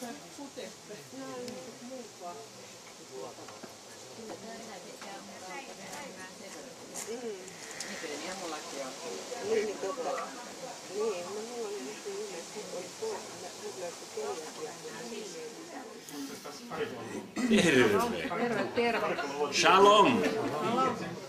sitä Terve. Terve, terve. Shalom. Shalom.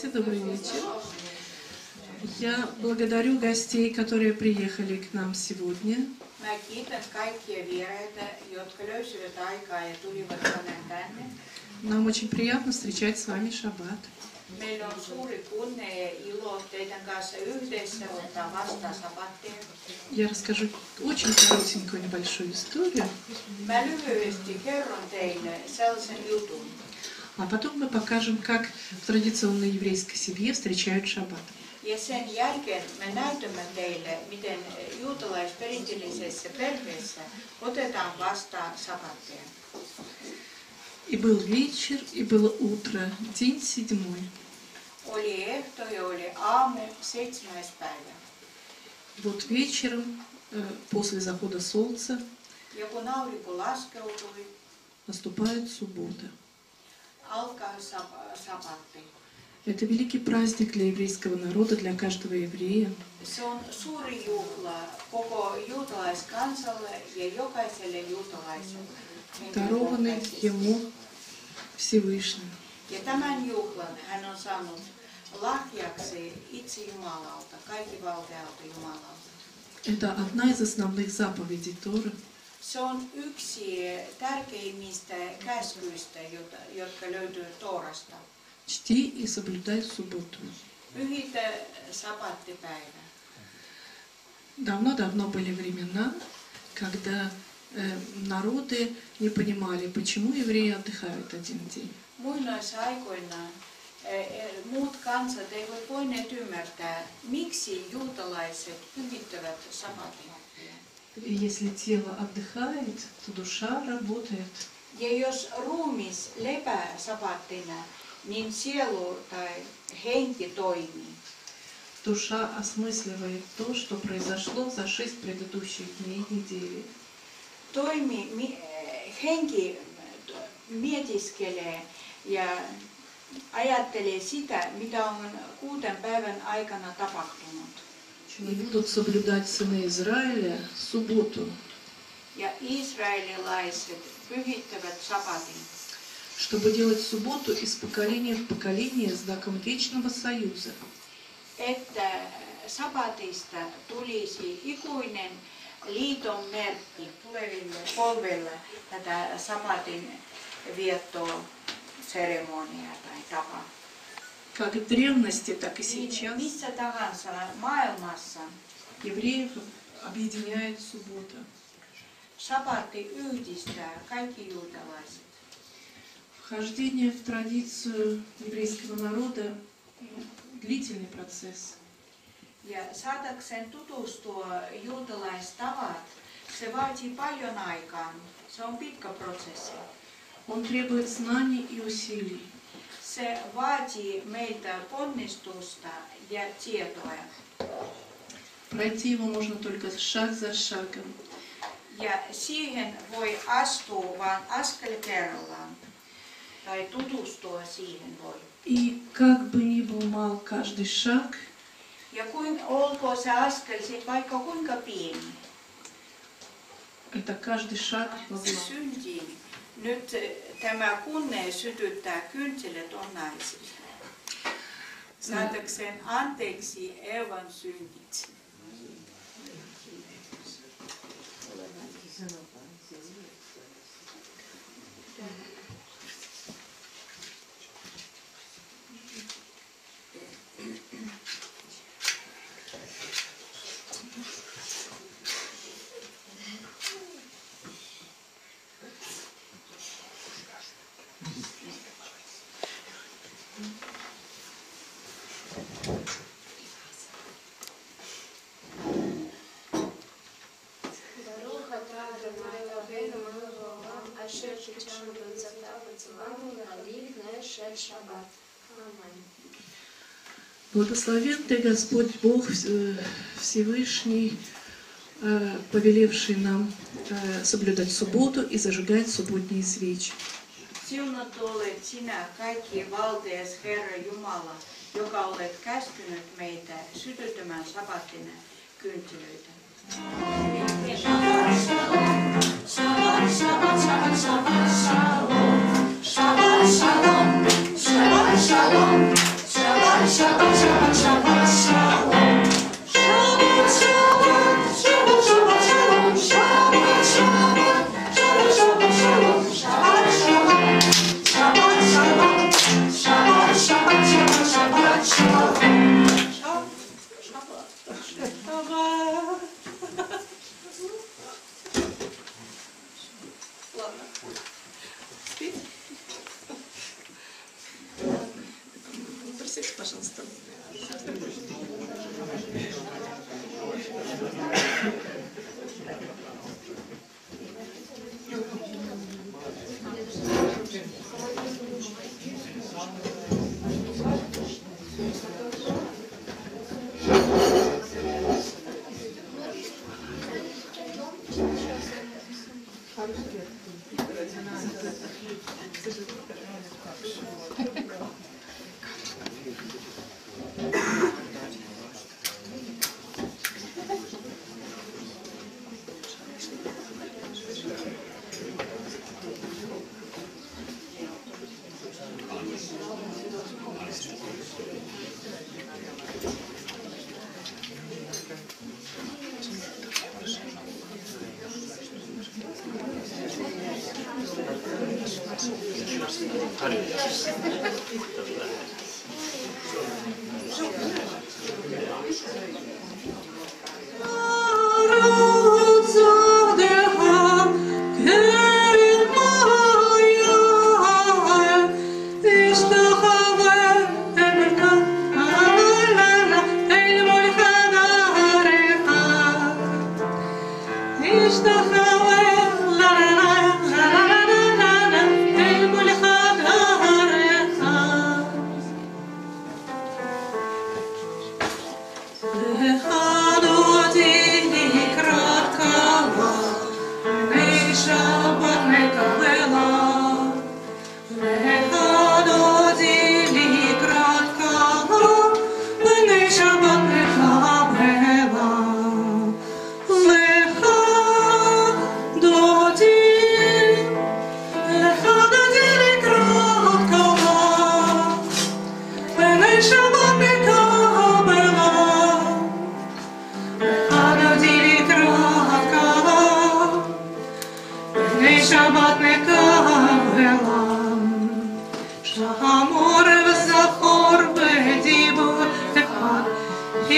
Здравствуйте, добрый вечер. Я благодарю гостей, которые приехали к нам сегодня. Нам очень приятно встречать с вами шаббат. Meillä on suuri kunnia ja ilo teidän kanssa yhdessä ottaa vastaan sapattia. Я расскажу очень коротенькую небольшую историю, Mä lyhyesti kerron teille sellaisen jutun. А потом мы покажем, как в традиционной еврейской семье встречают шаббат. Ja sen jälkeen me näytämme teille, miten juutalaisperinteellisessä perheessä otetaan vastaan sapattia. И был вечер, и было утро, день седьмой. Oli ehto ja oli aamu, seitsemäs päivä. Вот вечером, э, после захода солнца, Ja kun aurinko laskeutui, наступает суббота. Это великий праздник для еврейского народа, для каждого еврея. Дарованный ему Всевышним. Ja tämän juhlan hän on saanut lahjaksi itse Jumalalta, kaikkivaltialta Jumalalta. Это одна из основных заповедей Торы. Se on yksi tärkeimmistä käskyistä, jotka löytyy Toorasta. Чти и соблюдай субботу. Pyhitä. Давно-давно были времена, когда э, народы не понимали, почему евреи отдыхают один день. Muinoissa aikoina eh, eh, muut kansat eivät voineet ymmärtää, miksi juutalaiset pyhittävät sapatin. Если тело отдыхает, то душа работает. Ja jos ruumis lepää sapattina, niin sielu tai henki toimii. Душа осмысливает то, что произошло за шесть предыдущих дней недели. Toimi, mi, eh, henki mietiskelee ja ajattelee sitä, mitä on kuuden päivän aikana tapahtunut. И будут соблюдать сыны Израиля субботу, чтобы делать субботу из поколения в поколение знаком вечного союза. että sapatista tulisi ikuinen liiton merkki tuleville polville tätä sapatin viettoa seremoniaa tai tapaa. Как в древности, так и сейчас евреев объединяет суббота. sapatti yhdistää kaikki juutalaiset. Вхождение в традицию еврейского народа – длительный процесс. Ja saadakseen tutustua juutalaistavat, se vaatii paljon aikaa. Se on pitkä prosessi. Он требует знаний и усилий. Se vaatii meiltä ponnistusta ja tietoa. Пройти его можно только шаг за шагом. Ja siihen voi astua vain askel kerrallaan. Tai tutustua siihen voi. И как бы ни был мал каждый шаг, Ja kuin, olkoon se askel sit vaikka kuinka pieni. это каждый шаг во syntiin. Nyt eh, tämä kunne sytyttää kynttilät on naisille. Saadakseen anteeksi Eevan synnit. Благословен Ты, Господь Бог э, Всевышний, э, повелевший нам э, соблюдать субботу и зажигать субботние свечи. Olet käskynyt meitä sytyttämään sabattina kynttilöitä. 撒哈拉沙漠，撒。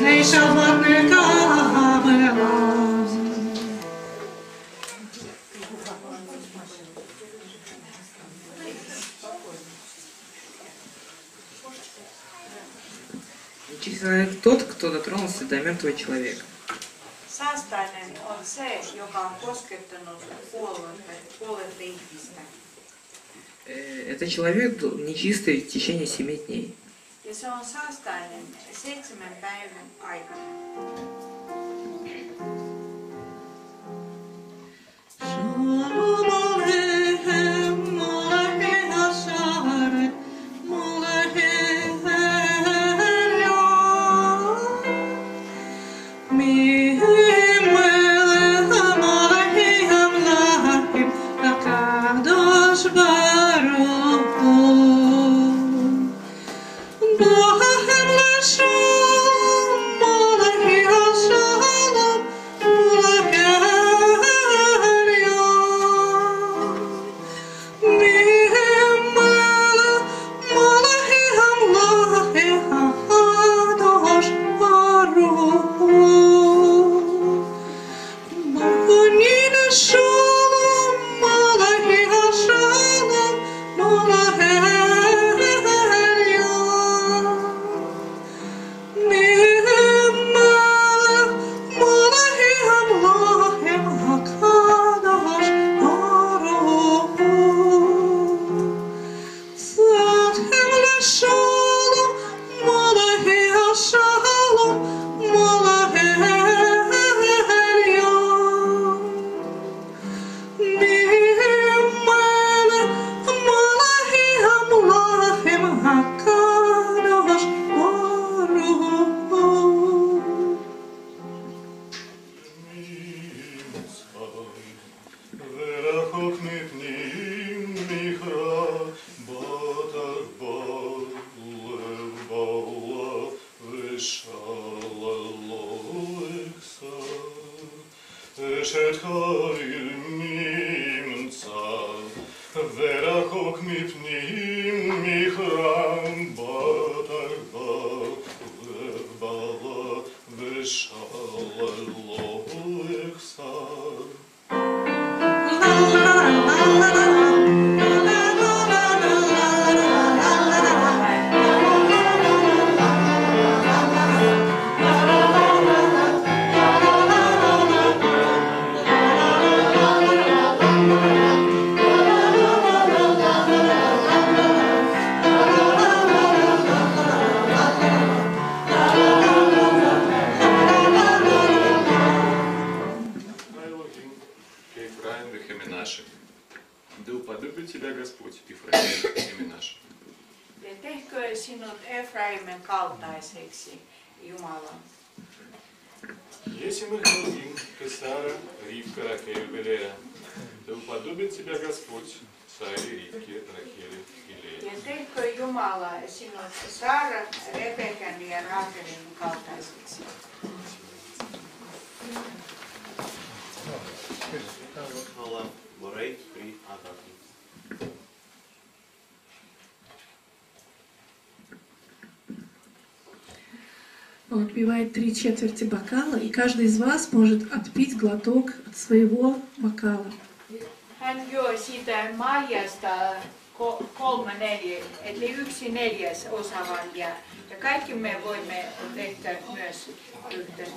Ей. Человек тот, кто дотронулся до мертвого человека. Säästäinen on se, joka on koskettanut kuollutta ihmistä. Это человек нечистый в течение семи дней. Ja se on säästäinen seitsemän päivän aikana. Вехеминаши. Да уподобит тебя Господь, Ефраим Вехеминаши. Ja tehkö sinut Efraimin kaltaiseksi, Jumala. Если мы Элохим, Кесара, Ривка, Рахель, Белея. Да уподобит тебя Господь, Саре, Ривке, Рахеле и Лее. Ja tehkö Jumala sinut Saara, Rebekan ja Raakelin kaltaiseksi. Хвала Борей при атаке. Он отпивает три четверти бокала, и каждый из вас может отпить глоток от своего бокала. Hän juo siitä maljasta ko- kolme neljä, eli yksi neljäs osa vaan ja, ja kaikki me voimme tehdä myös yhteen.